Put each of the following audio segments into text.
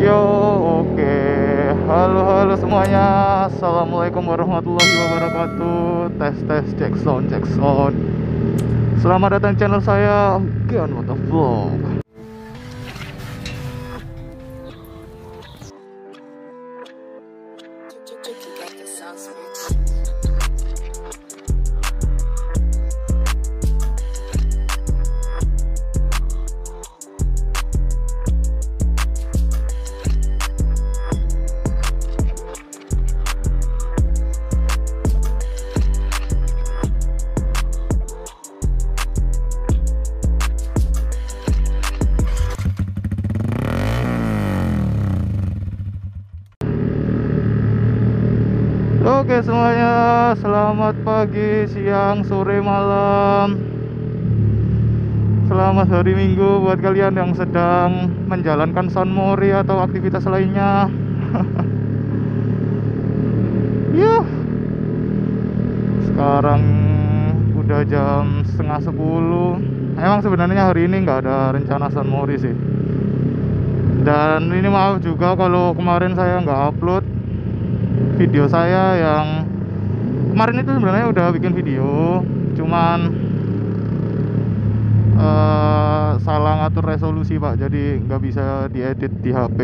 Yo, oke. Halo, halo semuanya. Assalamualaikum warahmatullahi wabarakatuh. Tes, tes, cek sound. Selamat datang channel saya, Gian Motovlog. Oke semuanya, selamat pagi, siang, sore, malam. Selamat hari Minggu buat kalian yang sedang menjalankan San Mori atau aktivitas lainnya. Yuh. Sekarang udah jam setengah sepuluh. Emang sebenarnya hari ini nggak ada rencana San Mori sih. Dan ini maaf juga kalau kemarin saya nggak upload video saya yang kemarin itu sebenarnya udah bikin video cuman uh, salah ngatur resolusi pak. Jadi nggak bisa diedit di HP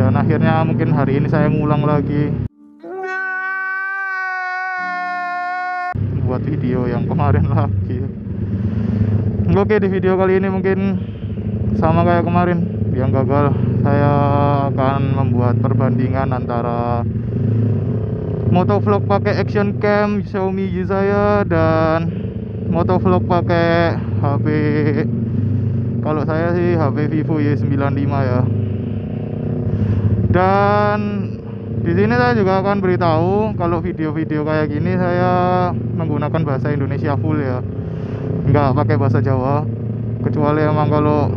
dan akhirnya mungkin hari ini saya ngulang lagi. Buat video yang kemarin lagi. Oke di video kali ini mungkin sama kayak kemarin. Yang gagal saya akan membuat perbandingan antara motovlog pakai action cam Xiaomi Y saya dan motovlog pakai HP kalau saya sih HP Vivo Y95 ya. Dan di sini saya juga akan beritahu kalau video-video kayak gini saya menggunakan bahasa Indonesia full ya. Nggak pakai bahasa Jawa. Kecuali emang kalau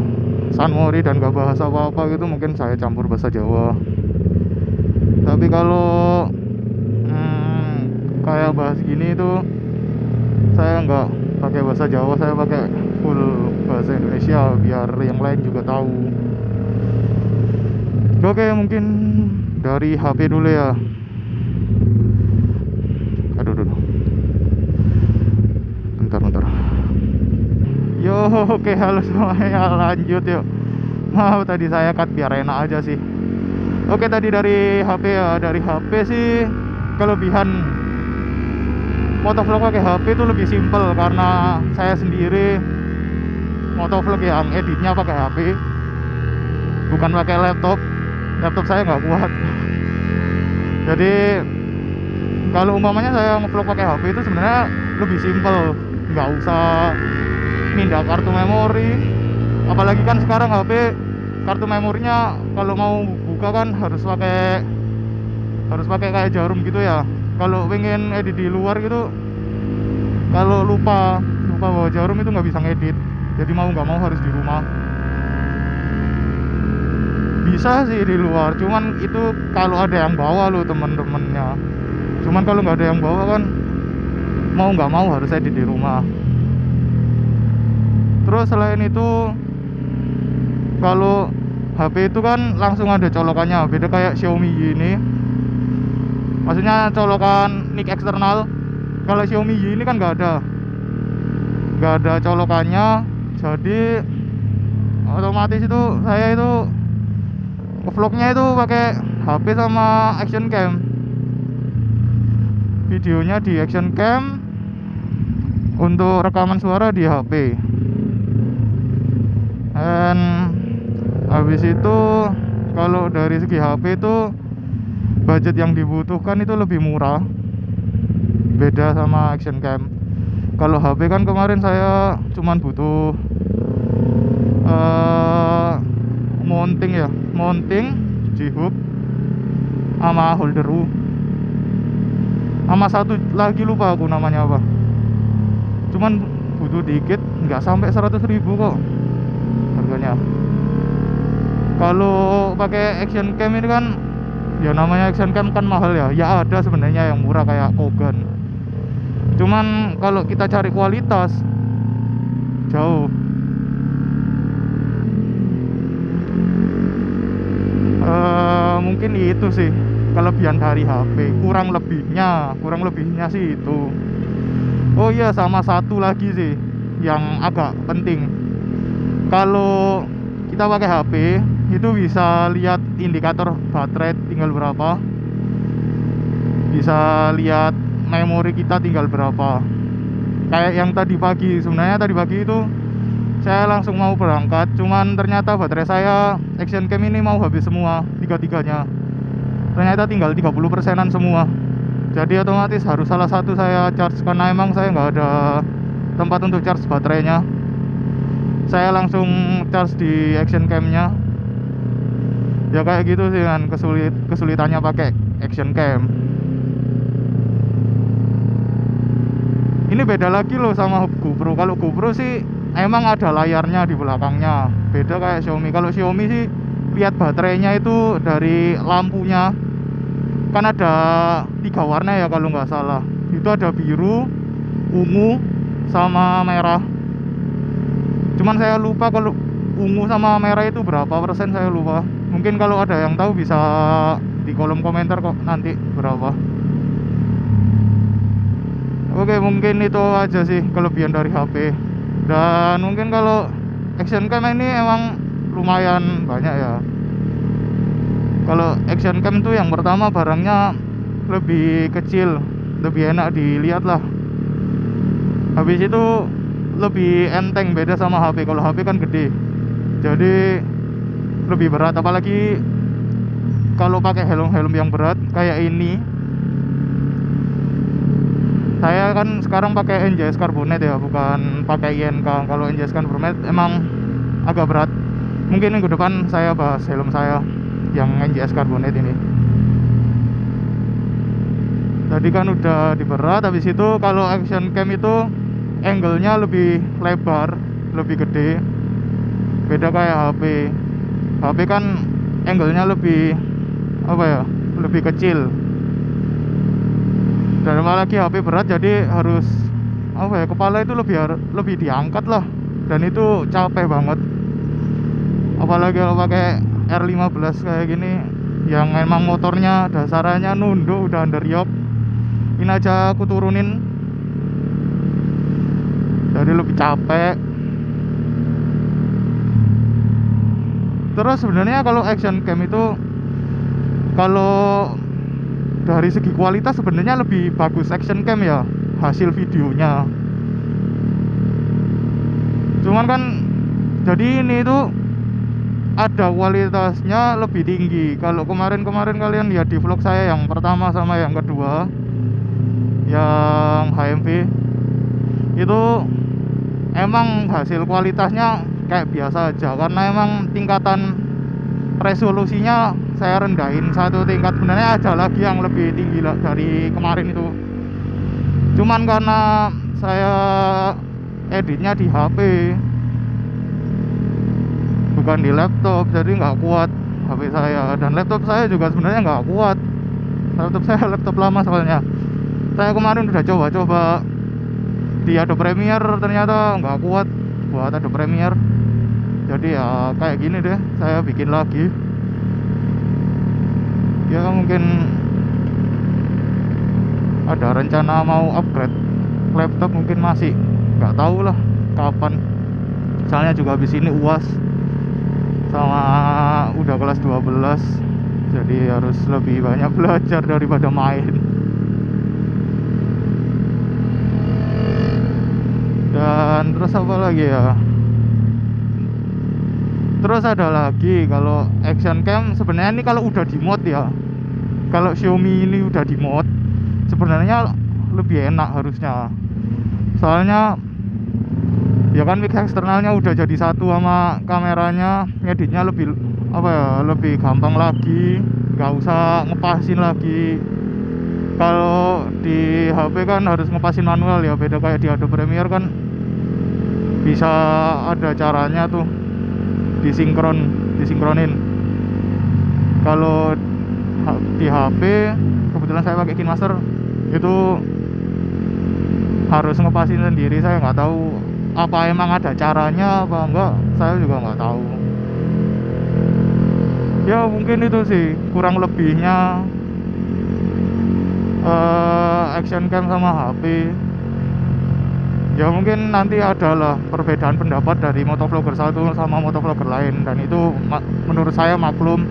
Sanmori dan gak bahas apa-apa gitu mungkin saya campur bahasa Jawa. Tapi kalau hmm, kayak bahas gini itu saya nggak pakai bahasa Jawa saya pakai full bahasa Indonesia biar yang lain juga tahu. Oke mungkin dari HP dulu ya oke halo semuanya lanjut yuk. Maaf tadi saya cut biar enak aja sih. Oke tadi dari HP ya, dari HP sih kelebihan. Motovlog pakai HP itu lebih simpel karena saya sendiri motovlog yang editnya pakai HP bukan pakai laptop. Laptop saya nggak kuat. Jadi kalau umpamanya saya ngevlog pakai HP itu sebenarnya lebih simpel. Nggak usah pindah kartu memori. Apalagi kan sekarang HP kartu memorinya kalau mau buka kan harus pakai harus pakai kayak jarum gitu ya. Kalau pengen edit di luar gitu kalau lupa lupa bawa jarum itu nggak bisa ngedit. Jadi mau nggak mau harus di rumah. Bisa sih di luar cuman itu kalau ada yang bawa lo temen-temennya. Cuman kalau nggak ada yang bawa kan mau nggak mau harus edit di rumah terus selain itu kalau HP itu kan langsung ada colokannya. Beda kayak Xiaomi ini maksudnya colokan mic eksternal. Kalau Xiaomi ini kan nggak ada. Nggak ada colokannya. Jadi otomatis itu saya itu vlognya itu pakai HP sama action cam. Videonya di action cam untuk rekaman suara di HP dan habis itu kalau dari segi HP itu budget yang dibutuhkan itu lebih murah. Beda sama action cam. Kalau HP kan kemarin saya cuman butuh uh, mounting ya mounting G-hook sama holder U sama satu lagi lupa aku namanya apa. Cuman butuh dikit nggak sampai 100 ribu kok harganya kalau pakai action cam ini kan ya namanya action cam kan mahal ya. Ya ada sebenarnya yang murah kayak Kogan. Cuman kalau kita cari kualitas jauh. Eh, mungkin itu sih kelebihan dari HP kurang lebihnya kurang lebihnya sih itu. Oh iya sama satu lagi sih yang agak penting kalau kita pakai HP itu bisa lihat indikator baterai tinggal berapa. Bisa lihat memori kita tinggal berapa. Kayak yang tadi pagi sebenarnya tadi pagi itu saya langsung mau berangkat cuman ternyata baterai saya action cam ini mau habis semua tiga-tiganya. Ternyata tinggal 30 persenan semua. Jadi otomatis harus salah satu saya charge karena emang saya nggak ada tempat untuk charge baterainya saya langsung charge di action camnya. Ya kayak gitu sih kan. Kesulit kesulitannya pakai action cam. Ini beda lagi loh sama GoPro. Kalau GoPro sih emang ada layarnya di belakangnya. Beda kayak Xiaomi. Kalau Xiaomi sih lihat baterainya itu dari lampunya. Kan ada tiga warna ya kalau nggak salah. Itu ada biru ungu sama merah cuman saya lupa kalau ungu sama merah itu berapa persen saya lupa. Mungkin kalau ada yang tahu bisa di kolom komentar kok nanti berapa. Oke mungkin itu aja sih kelebihan dari HP dan mungkin kalau action cam ini emang lumayan banyak ya. Kalau action cam tuh yang pertama barangnya lebih kecil lebih enak dilihat lah. Habis itu lebih enteng beda sama HP kalau HP kan gede. Jadi lebih berat. Apalagi kalau pakai helm-helm yang berat kayak ini. Saya kan sekarang pakai NJS Carbonate ya bukan pakai INK kalau NJS Carbonate emang agak berat. Mungkin minggu depan saya bahas helm saya yang NJS Carbonate ini. Tadi kan udah diberat habis itu kalau action cam itu angle-nya lebih lebar lebih gede. Beda kayak HP HP kan angle-nya lebih apa ya lebih kecil. Dan apalagi HP berat jadi harus apa ya kepala itu lebih lebih diangkat lah. Dan itu capek banget. Apalagi kalau pakai R15 kayak gini yang emang motornya dasarannya nunduk udah underyok ini aja aku turunin jadi lebih capek. Terus sebenarnya kalau action cam itu kalau dari segi kualitas sebenarnya lebih bagus action cam ya hasil videonya. Cuman kan jadi ini itu ada kualitasnya lebih tinggi. Kalau kemarin-kemarin kalian lihat di vlog saya yang pertama sama yang kedua yang HMV itu emang hasil kualitasnya kayak biasa aja karena emang tingkatan resolusinya saya rendahin satu tingkat. Sebenarnya ada lagi yang lebih tinggi dari kemarin itu. Cuman karena saya editnya di HP bukan di laptop jadi nggak kuat HP saya. Dan laptop saya juga sebenarnya nggak kuat. Laptop saya laptop lama soalnya. Saya kemarin udah coba-coba di Adobe Premiere ternyata nggak kuat buat Adobe Premiere jadi ya kayak gini deh saya bikin lagi. Ya mungkin ada rencana mau upgrade laptop mungkin masih nggak tahu lah kapan. Soalnya juga habis ini uas sama udah kelas 12 jadi harus lebih banyak belajar daripada main dan terus apa lagi ya? Terus ada lagi kalau action cam sebenarnya ini kalau udah di mod ya. Kalau Xiaomi ini udah di mod sebenarnya lebih enak harusnya. Soalnya ya kan mic eksternalnya udah jadi satu sama kameranya ngeditnya lebih apa ya lebih gampang lagi. Nggak usah ngepasin lagi. Kalau di HP kan harus ngepasin manual ya beda kayak di Adobe Premiere kan bisa ada caranya tuh disinkron disinkronin. Kalau di HP kebetulan saya pakai KineMaster itu harus ngepasin sendiri saya nggak tahu apa emang ada caranya apa enggak saya juga nggak tahu. Ya mungkin itu sih kurang lebihnya eh, action cam sama HP ya mungkin nanti adalah perbedaan pendapat dari motovlogger satu sama motovlogger lain. Dan itu menurut saya maklum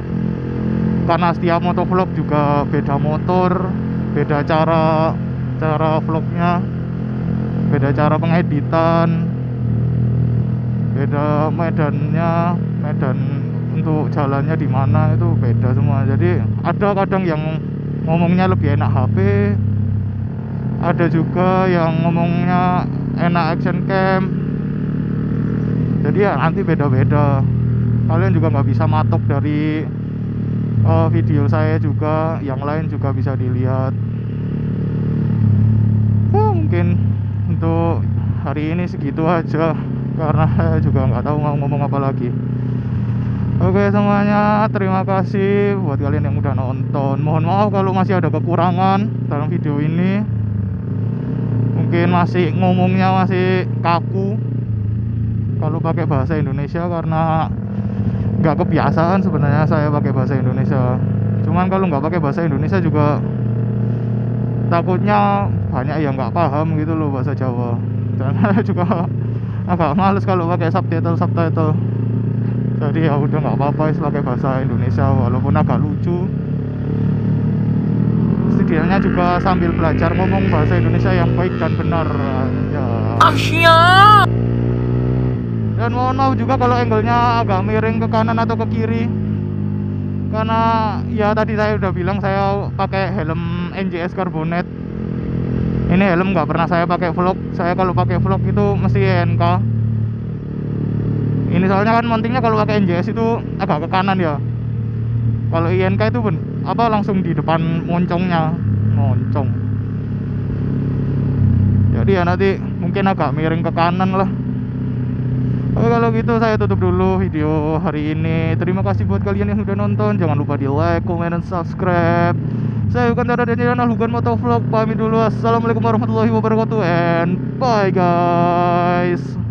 karena setiap motovlog juga beda motor beda cara cara vlognya beda cara pengeditan beda medannya medan untuk jalannya di mana itu beda semua. Jadi ada kadang yang ngomongnya lebih enak HP ada juga yang ngomongnya enak action cam jadi ya nanti beda-beda. Kalian juga nggak bisa matok dari eh, video saya juga. Yang lain juga bisa dilihat. Ya mungkin untuk hari ini segitu aja. Karena saya juga nggak tahu mau ngomong apa lagi. Oke semuanya terima kasih buat kalian yang udah nonton. Mohon maaf kalau masih ada kekurangan dalam video ini Mungkin masih ngomongnya masih kaku. Kalau pakai bahasa Indonesia karena nggak kebiasaan sebenarnya saya pakai bahasa Indonesia. Cuman kalau nggak pakai bahasa Indonesia juga takutnya banyak yang nggak paham gitu loh bahasa Jawa. Dan saya juga agak males kalau pakai subtitle subtitle. Jadi ya udah nggak apa-apa pakai bahasa Indonesia walaupun agak lucu setidaknya juga sambil belajar ngomong bahasa Indonesia yang baik dan benar. Ya. Dan mohon maaf juga kalau angle-nya agak miring ke kanan atau ke kiri. Karena ya tadi saya udah bilang saya pakai helm NJS Carbonet. Ini helm nggak pernah saya pakai vlog. Saya kalau pakai vlog itu mesti NK ini soalnya kan mountingnya kalau pakai NJS itu agak ke kanan ya. Kalau INK itu pun apa langsung di depan moncongnya? Moncong. Jadi ya nanti mungkin agak miring ke kanan lah. Oke kalau gitu saya tutup dulu video hari ini. Terima kasih buat kalian yang sudah nonton. Jangan lupa di like, comment, dan subscribe. Saya bukan Tara dan channel Hugan Motovlog. Pamit dulu. Assalamualaikum warahmatullahi wabarakatuh And bye guys